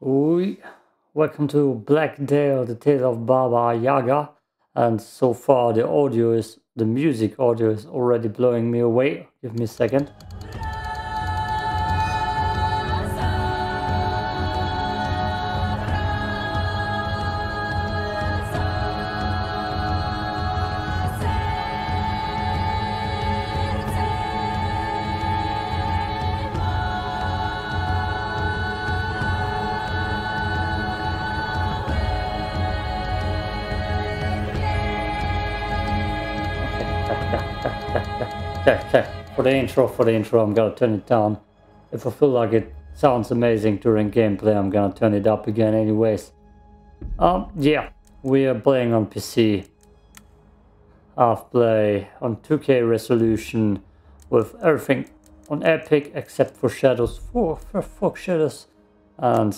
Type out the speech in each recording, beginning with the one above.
Oi, welcome to Blacktail, the tale of Baba Yaga. And so far, the audio is, the music audio is already blowing me away. Give me a second. The intro, for the intro, I'm gonna turn it down. If I feel like it sounds amazing during gameplay, I'm gonna turn it up again anyways. Um, yeah, we are playing on PC. Half play on 2K resolution with everything on Epic except for Shadows 4, for fuck Shadows. And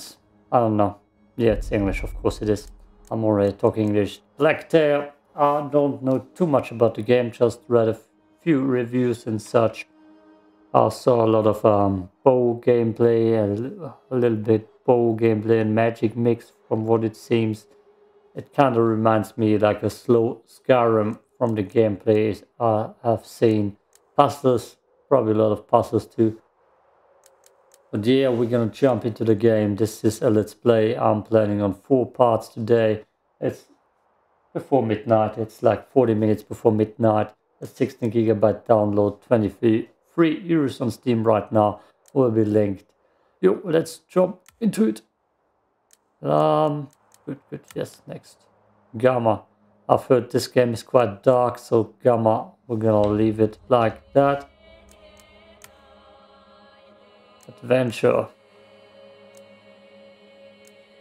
I don't know. Yeah, it's English, of course it is. I'm already talking English. Blacktail, I don't know too much about the game, just read a few reviews and such. I saw a lot of um, bow gameplay, a, a little bit bow gameplay and magic mix from what it seems. It kind of reminds me like a slow Skyrim from the gameplay I have seen. Puzzles, probably a lot of puzzles too. But yeah, we're gonna jump into the game. This is a let's play. I'm planning on four parts today. It's before midnight. It's like 40 minutes before midnight a 16 gigabyte download, 23 free euros on Steam right now, will be linked. Yo, let's jump into it. Um, good, good. Yes, next. Gamma. I've heard this game is quite dark, so Gamma, we're gonna leave it like that. Adventure.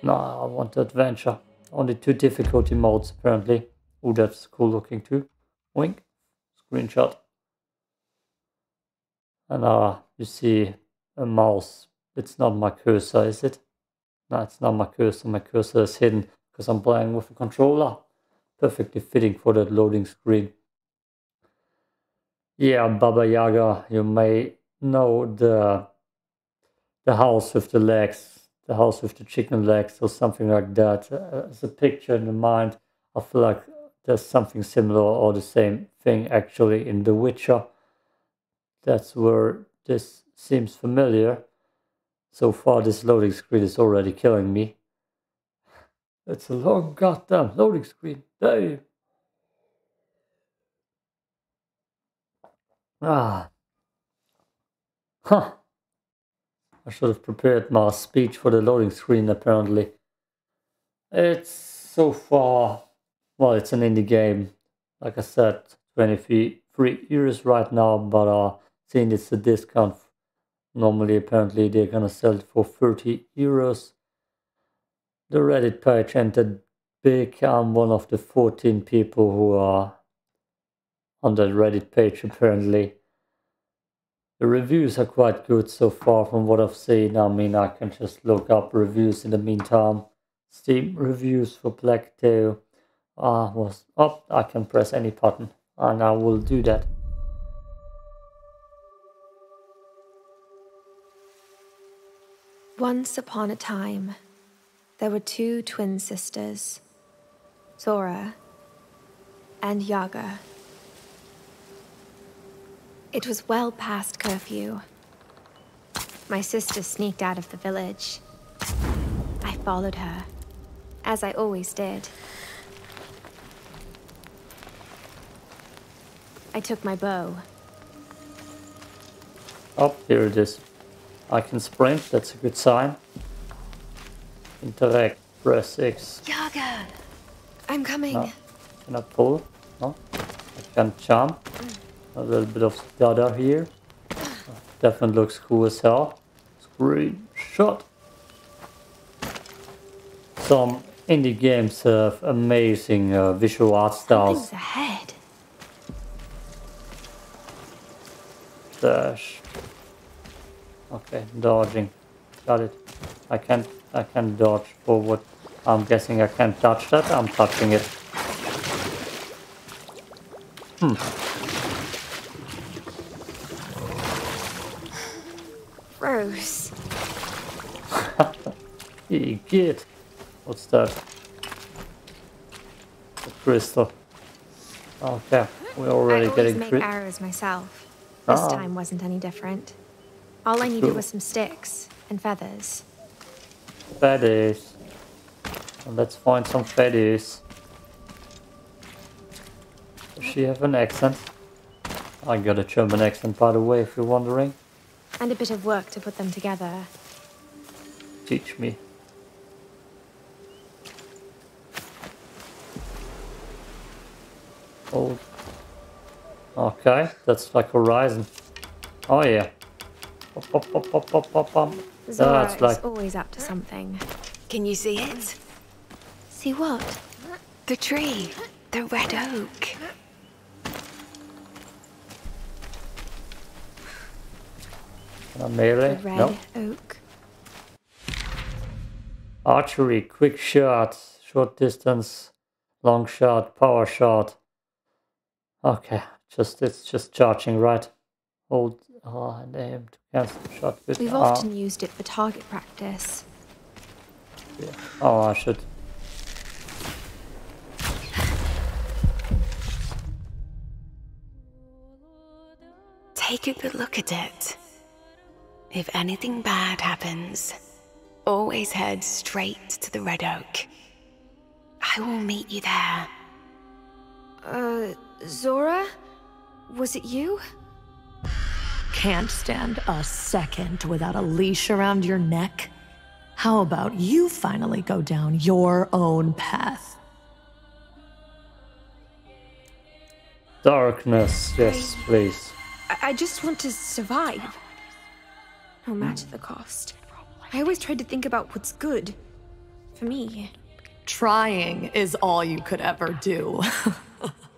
No, I want adventure. Only two difficulty modes apparently. Oh, that's cool looking too. Wink screenshot. And uh, you see a mouse. It's not my cursor, is it? No, it's not my cursor. My cursor is hidden because I'm playing with a controller. Perfectly fitting for that loading screen. Yeah, Baba Yaga, you may know the the house with the legs, the house with the chicken legs or something like that. Uh, as a picture in the mind, I feel like there's something similar or the same thing actually in The Witcher. That's where this seems familiar. So far this loading screen is already killing me. It's a long goddamn loading screen. Damn. Ah. Huh. I should have prepared my speech for the loading screen apparently. It's so far well, it's an indie game. Like I said, 23 euros right now, but uh, seeing it's a discount, normally apparently they're gonna sell it for 30 euros. The Reddit page entered big. I'm one of the 14 people who are on that Reddit page apparently. The reviews are quite good so far from what I've seen. I mean, I can just look up reviews in the meantime. Steam reviews for Blacktail uh, was up, I can press any button and I will do that. Once upon a time, there were two twin sisters, Zora and Yaga. It was well past curfew. My sister sneaked out of the village. I followed her, as I always did. I took my bow. Oh, here it is. I can sprint, that's a good sign. Interact, press X. Yaga! I'm coming. No. Can I pull? No? I can jump. A little bit of stutter here. Definitely looks cool as hell. Screenshot. Some indie games have amazing uh, visual art styles. Dash. Okay, dodging. Got it. I can't I can dodge forward. I'm guessing I can't touch that. I'm touching it. Hmm. Gross. Hey, get. What's that? A crystal. Okay, we're already I always getting make arrows myself. This Ah. time wasn't any different. All I needed Cool. was some sticks and feathers. Feathers. Let's find some feathers. Does she have an accent? I got a German accent, by the way, if you're wondering. And a bit of work to put them together. Teach me. Oh. Okay, that's like Horizon. Oh yeah. Pop, pop, pop, pop, pop, pop, pop. Zora That's is like always up to something. Can you see it? See what? The tree. The red oak. a melee. The red No. oak. Archery, quick shot, short distance, long shot, power shot. Okay, just it's just charging, right? Hold R and aim to cancel shot with We've R. often used it for target practice. Oh, I should. Take a good look at it. If anything bad happens, always head straight to the red oak. I will meet you there. Uh, Zora? Was it you? Can't stand a second without a leash around your neck? How about you finally go down your own path? Darkness, yes, please. I, I just want to survive. No matter the cost. I always tried to think about what's good. For me. Trying is all you could ever do.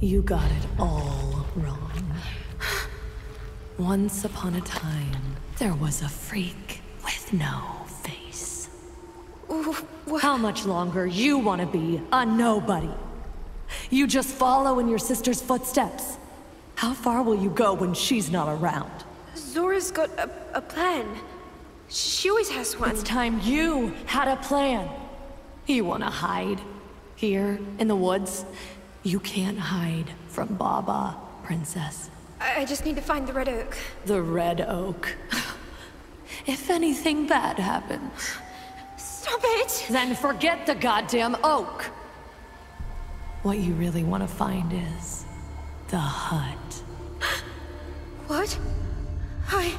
you got it all wrong. Once upon a time, there was a freak with no face. How much longer you want to be a nobody? You just follow in your sister's footsteps. How far will you go when she's not around? Zora's got a, a plan. She always has one. It's time you had a plan. You want to hide? Here, in the woods? You can't hide from Baba, princess. I, I just need to find the red oak. The Red Oak. if anything bad happens, Stop it! then forget the goddamn oak. What you really want to find is the hut. What? I.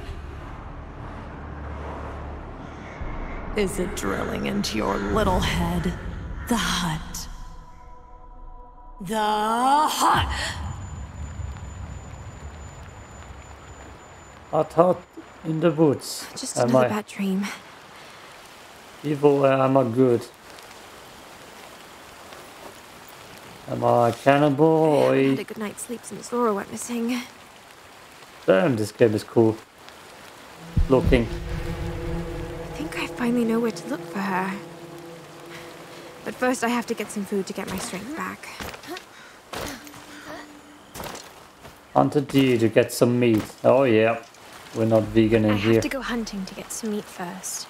Is it drilling into your little head? The hut. The hut! Hot, hot in the woods. Just am another I bad dream. evil or am I good? Am I a cannibal I or haven't had a good night's sleep since Zora went missing. Damn, this game is cool. Looking. I think I finally know where to look for her. But first, I have to get some food to get my strength back. Hunt a deer to get some meat. Oh yeah. We're not vegan in I here. have to go hunting to get some meat first.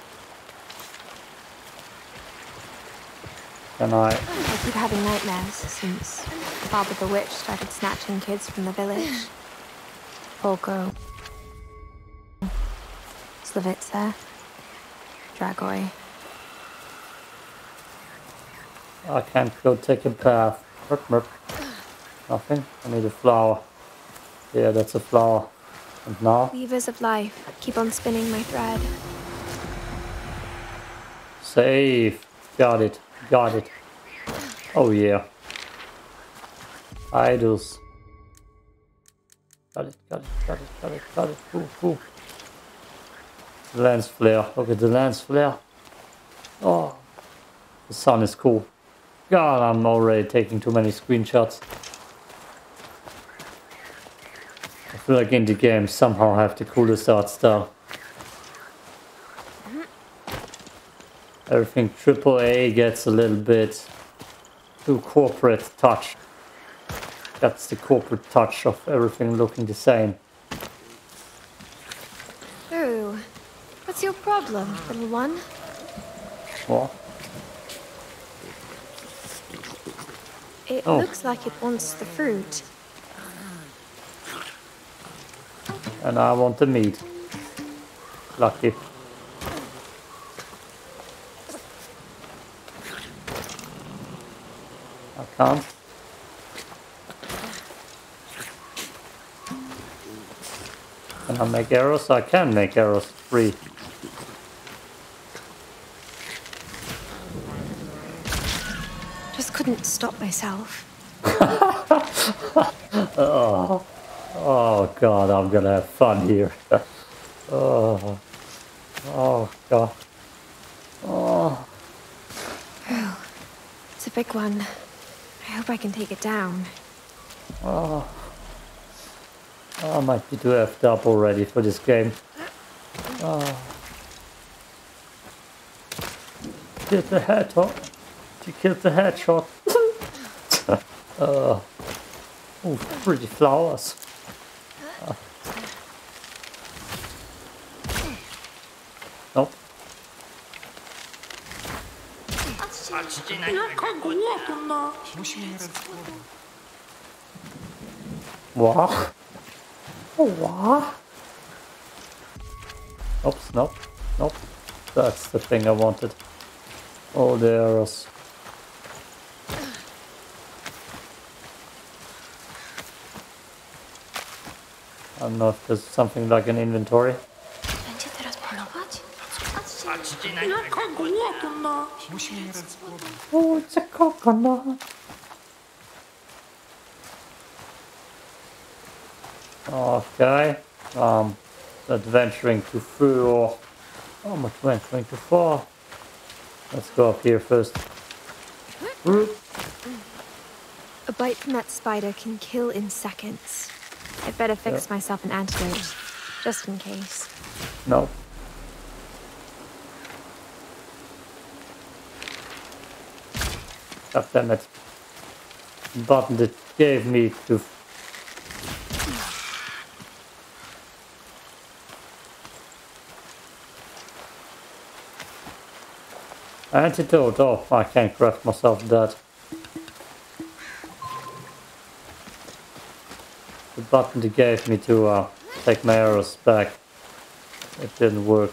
Can I I keep having nightmares since Baba the Witch started snatching kids from the village. Volko. Slavitsa. Dragoi. I can't go take a bath. Merp, merp. Nothing. I need a flower. Yeah, that's a flower. And now? Weavers of life, keep on spinning my thread. Save. Got it. Got it. Oh yeah. Idols. Got it, got it, got it, got it, got it. Cool, cool. Lens flare. Look at the lens flare. Oh. The sun is cool. God, I'm already taking too many screenshots. I feel like indie games somehow have the coolest art style. Everything AAA gets a little bit too corporate touch. That's the corporate touch of everything looking the same. Oh, what's your problem, little one? What? It Oh. looks like it wants the fruit. And I want the meat. Lucky. I can't. Can I make arrows? I can make arrows free. Just couldn't stop myself. Oh, oh god, I'm gonna have fun here. oh, oh god. Oh, It's a big one. I hope I can take it down. Oh, I might be too effed up already for this game. Oh. Killed the hedgehog. She killed the hedgehog. uh, oh, pretty flowers. Uh. Nope. What? What? Oops, nope, nope. That's the thing I wanted. All the arrows. I don't know if there's something like an inventory. Oh, it's a coconut. Okay. Um, adventuring too far. Oh, I'm adventuring too far. Let's go up here first. A bite from that spider can kill in seconds. I'd better fix myself an antidote, just in case. No. God damn it. Button that gave me to. Antidote. Oh, I can't craft myself that. Button they gave me to uh, take my arrows back. It didn't work.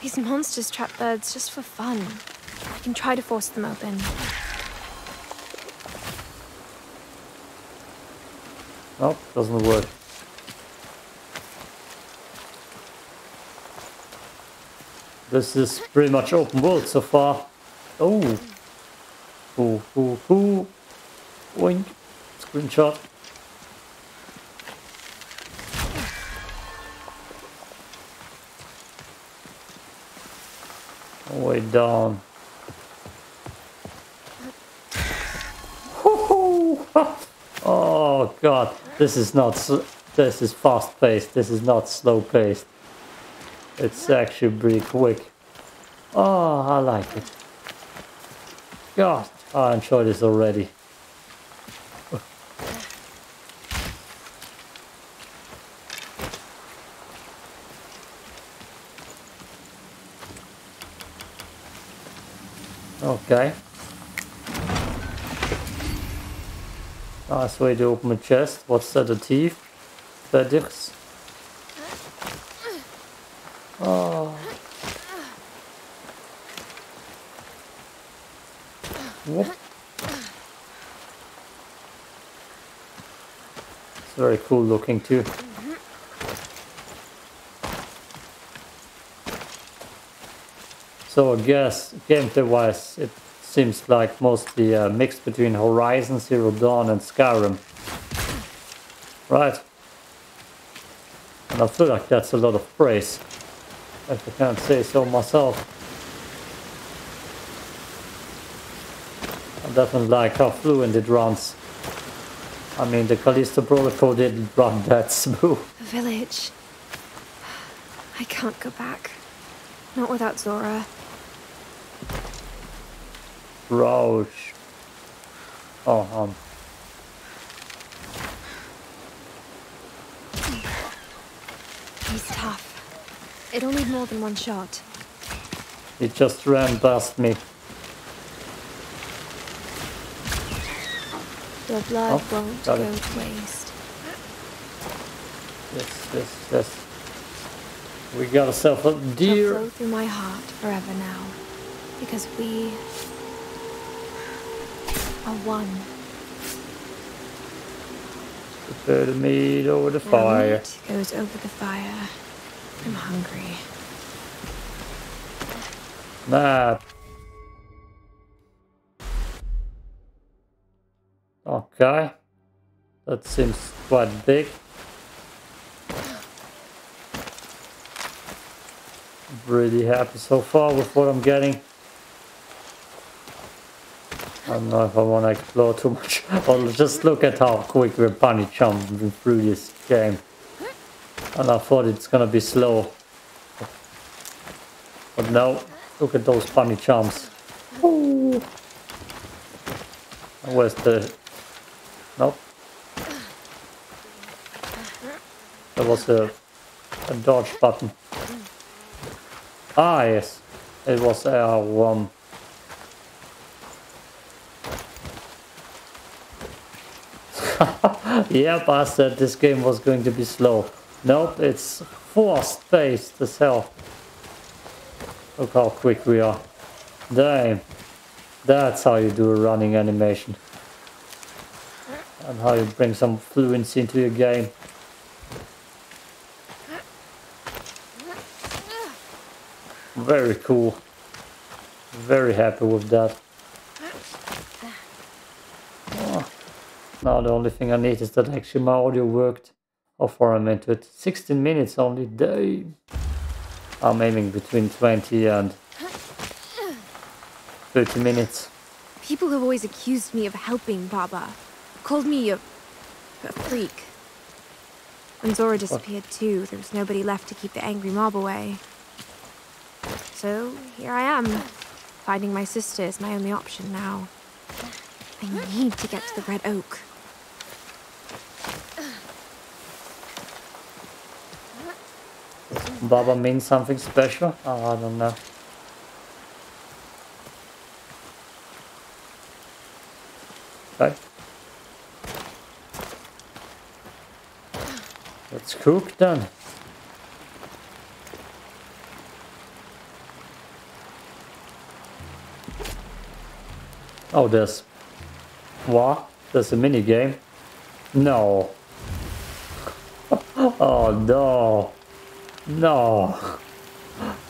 These monsters trap birds just for fun. I can try to force them open. Nope, doesn't work. This is pretty much open world so far. Oh. Ooh, ooh, ooh. Oink. Screenshot. Way down. Oh god, this is not. This is fast paced. This is not slow paced. It's actually pretty quick. Oh, I like it. God, I enjoy this already. Okay. Nice way to open a chest. What's that? A thief? Feathers. Oh. Ah. Whoop. It's very cool looking too. So I guess gameplay wise it seems like mostly uh, a mix between Horizon Zero Dawn and Skyrim. Right. And I feel like that's a lot of praise. If I can't say so myself. I definitely like how fluent it runs. I mean the Callisto Protocol didn't run that smooth. The village. I can't go back. Not without Zora. Roach. Oh, um. He's tough. It'll need more than one shot. He just ran past me. Your blood Oh, won't go it. to waste. Yes, yes, yes. We got ourselves a deer. flow through my heart forever now, because we one. The meat over the Now fire. meat goes over the fire. I'm hungry. Map. Okay. That seems quite big. Really happy so far with what I'm getting. I don't know if I want to explore too much. Well, just look at how quick we're bunny jumping through this game. And I thought it's gonna be slow. But no, look at those bunny jumps. Ooh. Where's the... Nope. There was a, a dodge button. Ah, yes. It was R1. I said this game was going to be slow. Nope, it's paced as hell. Look how quick we are. Damn. That's how you do a running animation. And how you bring some fluency into your game. Very cool. Very happy with that. Now the only thing I need is that actually my audio worked. How far I'm into it? 16 minutes only. Damn. I'm aiming between 20 and 30 minutes. People have always accused me of helping Baba. Called me a, a freak. When Zora disappeared too, there was nobody left to keep the angry mob away. So here I am. Finding my sister is my only option now. I need to get to the Red Oak. Baba means something special? Oh, I don't know. Okay. Let's cook then. Oh, there's... What? There's a mini game? No. oh, no. No.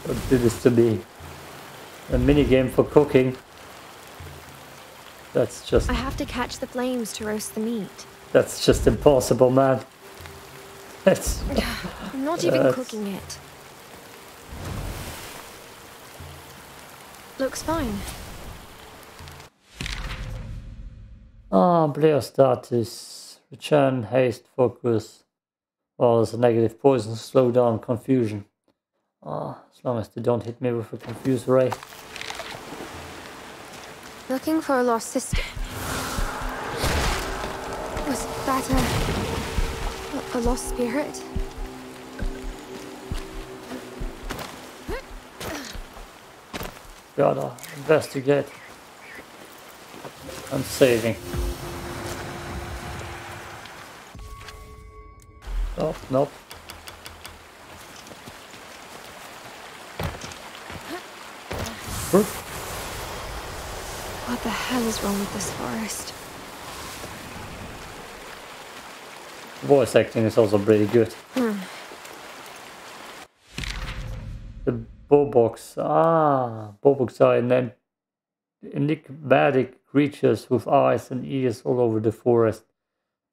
Don't do this to me. A mini game for cooking. That's just I have to catch the flames to roast the meat. that's just impossible, man. It's I'm not even That's- cooking it. Looks fine. ah player status. Return, haste, focus. Well, there's a negative poison, slow down, confusion. Ah, as long as they don't hit me with a confused ray. Looking for a lost sister. Was that a, a lost spirit? Gotta investigate. I'm saving. Oh, nope. What the hell is wrong with this forest? Voice acting is also pretty good. Hmm. The Bobox. Ah, Bobox are enigmatic creatures with eyes and ears all over the forest.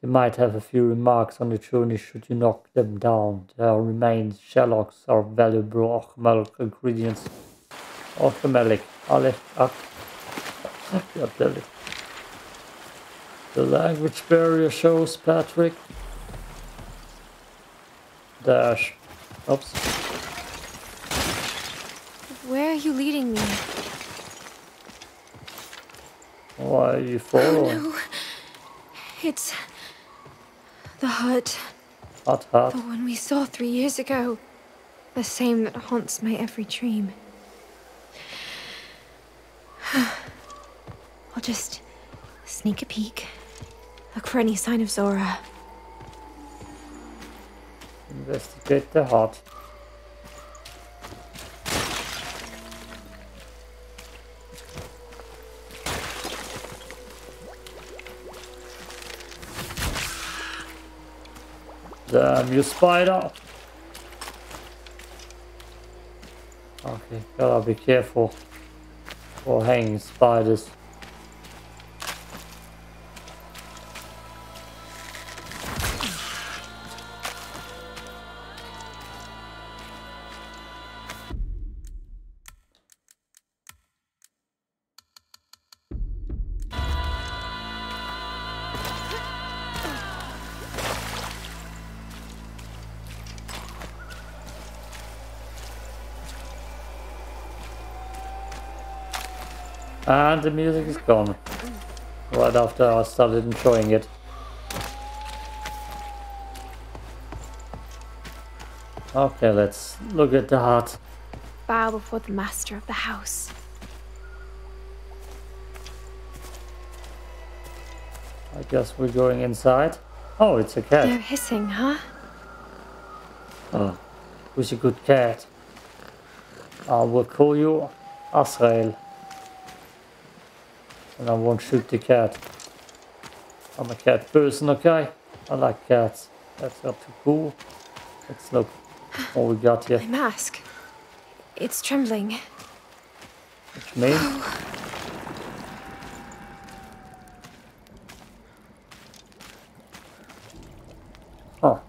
They might have a few remarks on the journey should you knock them down. Their remains, shellocks, are valuable alchemical ingredients. Alchemic. Ale, ak. God. The language barrier shows, Patrick. Dash. Oops. Where are you leading me? Why are you following? Oh, No. It's the hut, Hot, the one we saw three years ago. The same that haunts my every dream. I'll just sneak a peek. Look for any sign of Zora. Investigate the heart. Um, Damn you spider! Okay, gotta be careful for hanging spiders. And the music is gone. Right after I started enjoying it. Okay, let's look at the heart. Bow before the master of the house. I guess we're going inside. Oh, it's a cat. They're hissing, huh? Oh, who's a good cat? I will call you Azrael. And I won't shoot the cat. I'm a cat person, okay? I like cats. That's not too cool. Let's look what we got here. My mask. It's trembling. Which means oh. Huh.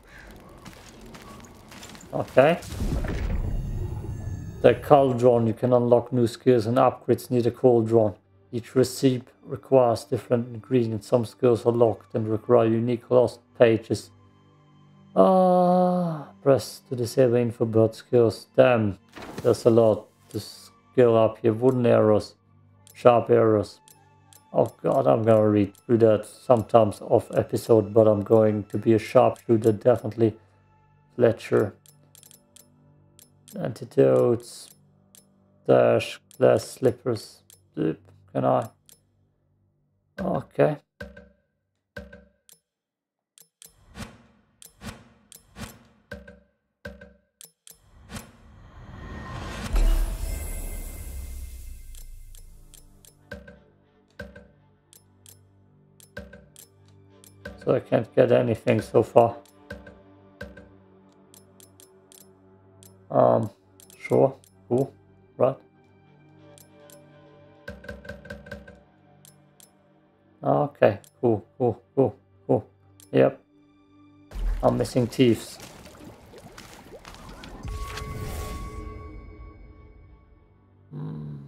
Okay. The cauldron, you can unlock new skills and upgrades near the cauldron. Each recipe requires different ingredients. Some skills are locked and require unique lost pages. Ah, press to disable info bird skills. Damn, there's a lot to skill up here. Wooden arrows, sharp arrows. Oh god, I'm gonna read through that sometimes off episode, but I'm going to be a sharpshooter, definitely. Fletcher. Antidotes. Dash. Glass slippers. Doop. Can I? Okay. So I can't get anything so far. Um, sure, cool, right. Okay, cool, cool, cool, cool. Yep. I'm missing teeth. Hmm.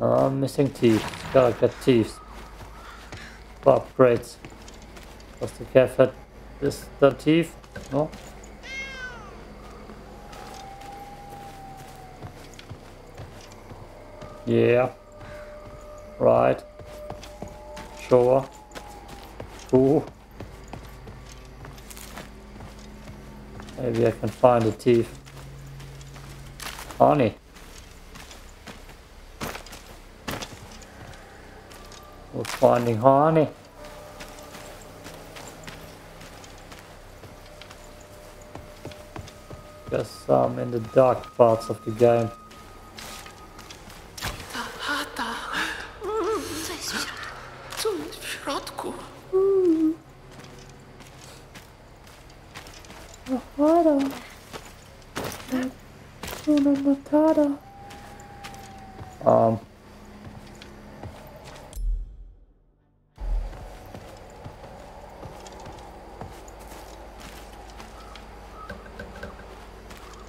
I'm missing teeth. Gotta get teeth. Upgrades. Does the cat have this the teeth? No? Yeah. Right. Sure. Cool. Maybe I can find the teeth. Honey. We're finding honey. Guess I'm in the dark parts of the game.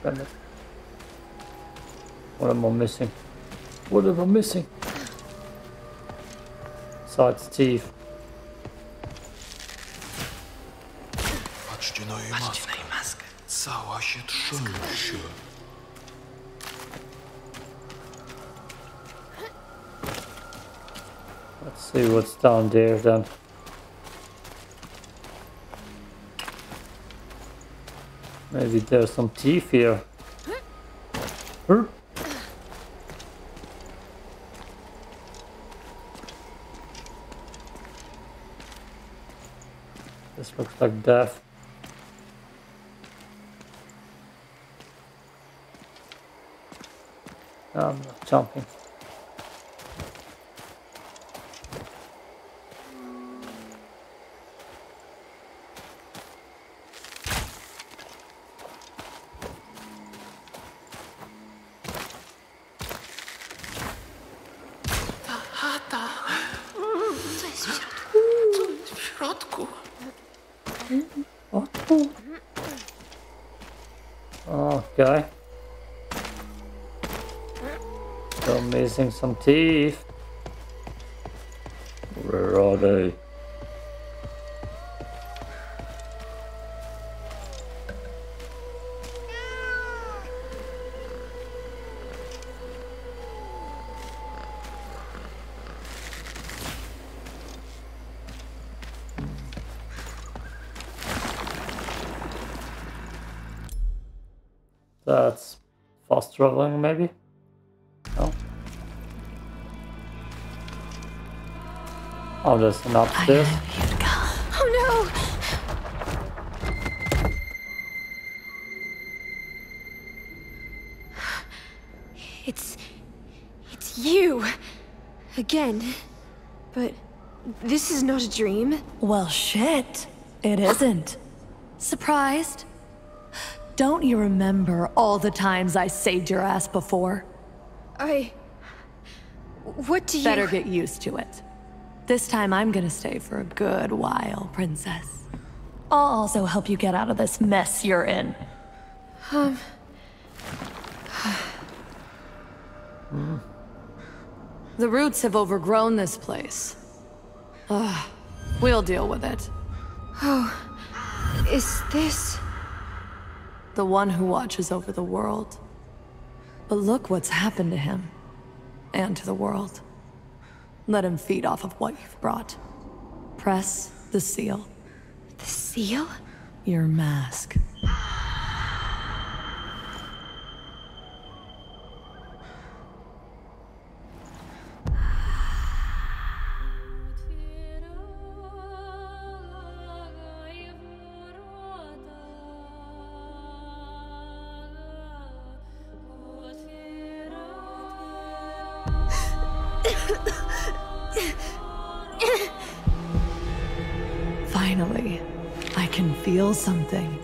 What am I missing? What am I missing? Besides teeth. Patrzcie na jej maskę. Cała się trzęsie. Let's see what's down there then. Maybe there's some teeth here. This looks like death. I'm not jumping. Okay. Still missing some teeth. Where are they? Fast traveling, maybe? No. Oh, there's an upstairs. Oh no! It's. It's you! Again. But this is not a dream. Well, shit. It isn't. Surprised? Don't you remember all the times I saved your ass before? I. What do you. Better get used to it. This time I'm gonna stay for a good while, princess. I'll also help you get out of this mess you're in. Um. the roots have overgrown this place. Ugh, we'll deal with it. Is this. The one who watches over the world. But look what's happened to him. And to the world. Let him feed off of what you've brought. Press the seal. the seal? Your mask. Can feel something.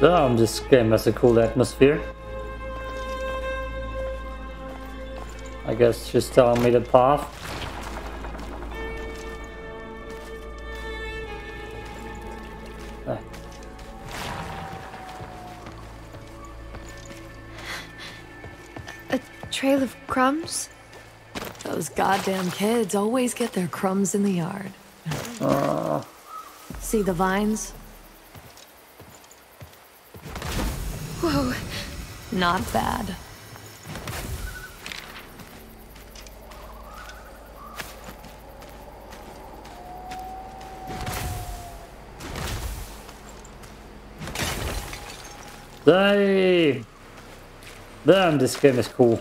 Damn, this game has a cool atmosphere. I guess she's telling me the path. A trail of crumbs? Those goddamn kids always get their crumbs in the yard. Uh. See the vines? Whoa. Not bad. Damn! Damn, this game is cool.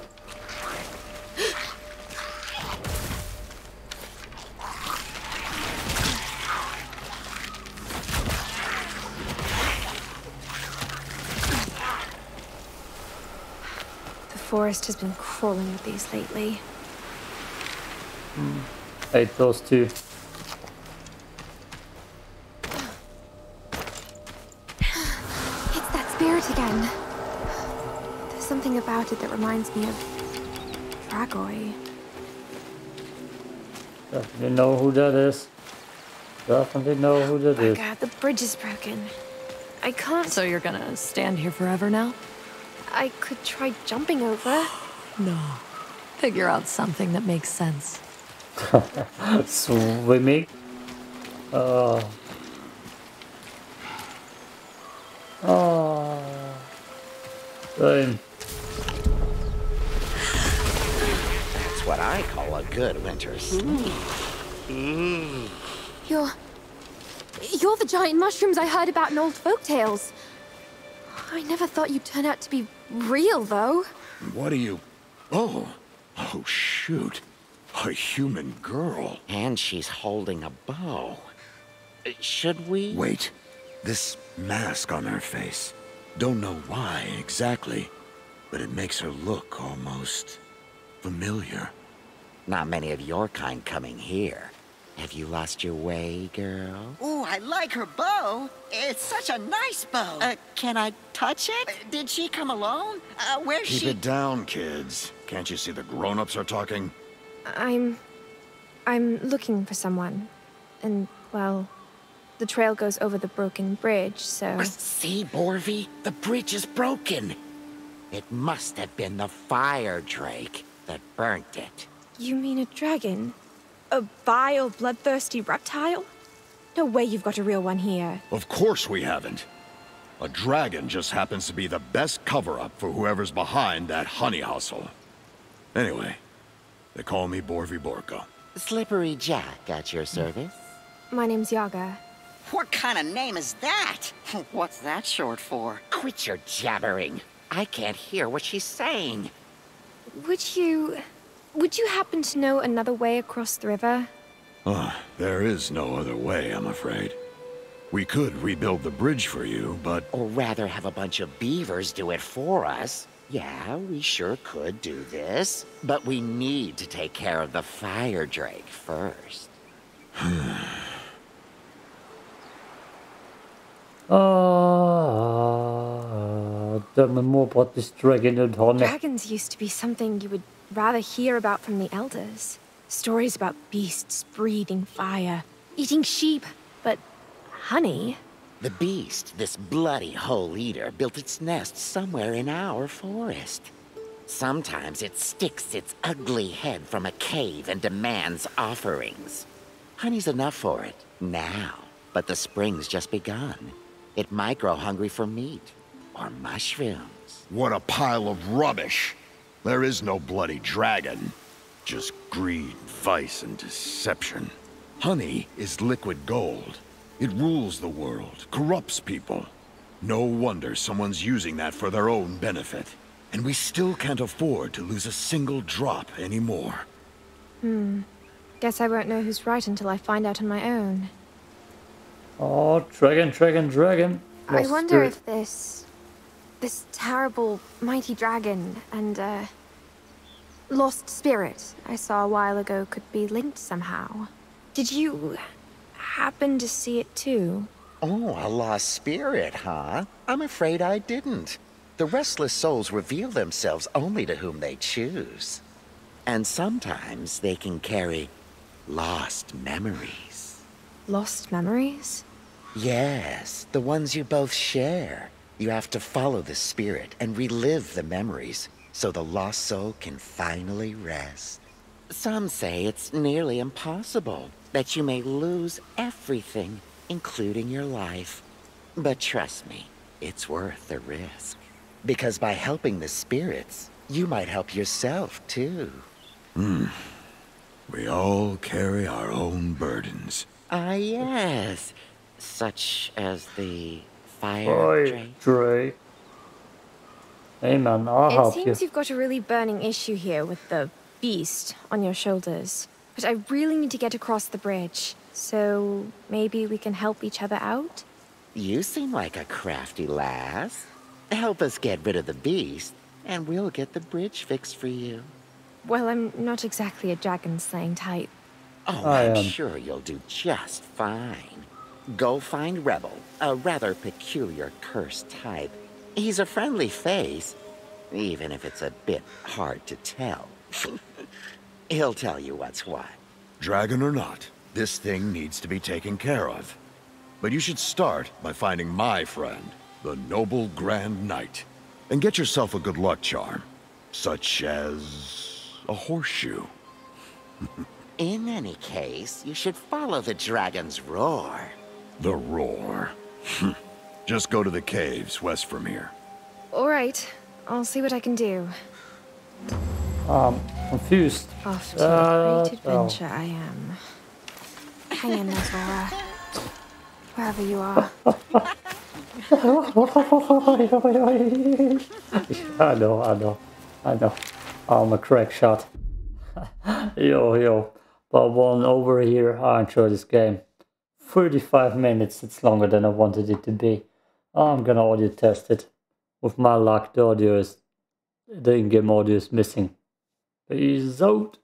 The has been crawling with these lately. Hmm. Hate those two. It's that spirit again. There's something about it that reminds me of. Dragoi. Definitely know who that is. Definitely know who that oh is. Oh god, the bridge is broken. I can't. So you're gonna stand here forever now? I could try jumping over. No. Figure out something that makes sense. Swimming. Oh. Oh. Damn. That's what I call a good winter sleep. You're. You're the giant mushrooms I heard about in old folk tales. I never thought you'd turn out to be real, though. What are you... Oh. Oh, shoot. A human girl? And she's holding a bow. Should we? Wait. This mask on her face. Don't know why exactly, but it makes her look almost familiar. Not many of your kind coming here. Have you lost your way, girl? Ooh, I like her bow. It's such a nice bow. Uh, can I touch it? Uh, did she come alone? Uh, where's Keep she? Keep it down, kids. Can't you see the grown-ups are talking? I'm. I'm looking for someone. And, well, the trail goes over the broken bridge, so. See, Borvi? The bridge is broken. It must have been the fire drake that burnt it. You mean a dragon? A vile, bloodthirsty reptile? No way you've got a real one here. Of course we haven't. A dragon just happens to be the best cover-up for whoever's behind that honey hustle. Anyway, they call me Borvi Borko. Slippery Jack at your service. My name's Yaga. What kind of name is that? What's that short for? Quit your jabbering. I can't hear what she's saying. Would you. Would you happen to know another way across the river? Ah, there is no other way, I'm afraid. We could rebuild the bridge for you, but Or rather have a bunch of beavers do it for us. Yeah, we sure could do this. But we need to take care of the fire drake first. Ah, tell me more about this dragon and honey. Dragons used to be something you would rather hear about from the elders. Stories about beasts breathing fire, eating sheep, but honey? The beast, this bloody hole eater, built its nest somewhere in our forest. Sometimes it sticks its ugly head from a cave and demands offerings. Honey's enough for it, now. But the spring's just begun. It might grow hungry for meat, or mushrooms. what a pile of rubbish! There is no bloody dragon. Just greed, vice, and deception. Honey is liquid gold. It rules the world, corrupts people. No wonder someone's using that for their own benefit. And we still can't afford to lose a single drop anymore. Hmm. Guess I won't know who's right until I find out on my own. Oh, dragon, dragon, dragon. I wonder spirit. if this. this terrible, mighty dragon and, uh. Lost spirit I saw a while ago could be linked somehow. Did you. happen to see it too? Oh, a lost spirit, huh? I'm afraid I didn't. The restless souls reveal themselves only to whom they choose. And sometimes they can carry lost memories. Lost memories? Yes, the ones you both share. You have to follow the spirit and relive the memories so the lost soul can finally rest. Some say it's nearly impossible that you may lose everything, including your life. But trust me, it's worth the risk. Because by helping the spirits, you might help yourself too. Hmm. We all carry our own burdens. Ah, yes. Such as the fire Oi, drake. Drake. Hey man, I'll it help you. seems you've got a really burning issue here with the beast on your shoulders. But I really need to get across the bridge. So maybe we can help each other out? You seem like a crafty lass. Help us get rid of the beast, and we'll get the bridge fixed for you. Well, I'm not exactly a dragon slaying type. Oh, I I'm am. sure you'll do just fine. Go find Rebel, a rather peculiar cursed type. He's a friendly face, even if it's a bit hard to tell. He'll tell you what's what. Dragon or not, this thing needs to be taken care of. But you should start by finding my friend, the Noble Grand Knight. And get yourself a good luck charm, such as a horseshoe. In any case, you should follow the dragon's roar. The roar. Just go to the caves west from here. All right, I'll see what I can do. Um, confused. Off to Uh, a great oh. adventure I am. Hang in there, Zora. Wherever you are. I know, I know, I know. I'm a crack shot. yo, yo. But one over here, I enjoy this game. 35 minutes, it's longer than I wanted it to be. I'm gonna audio test it. With my luck, the audio is, the in-game audio is missing. Peace out.